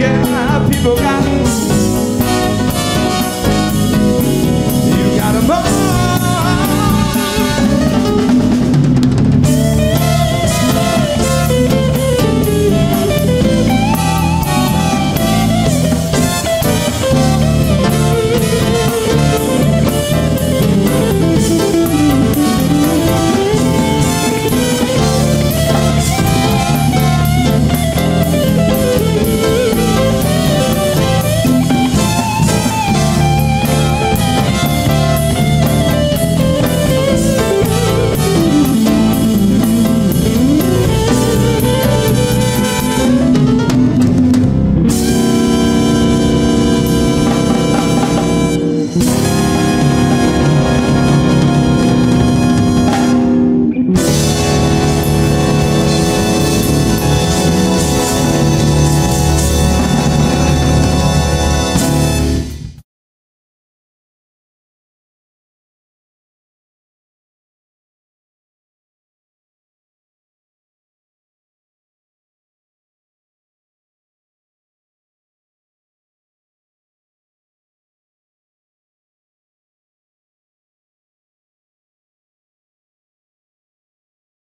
Yeah, people got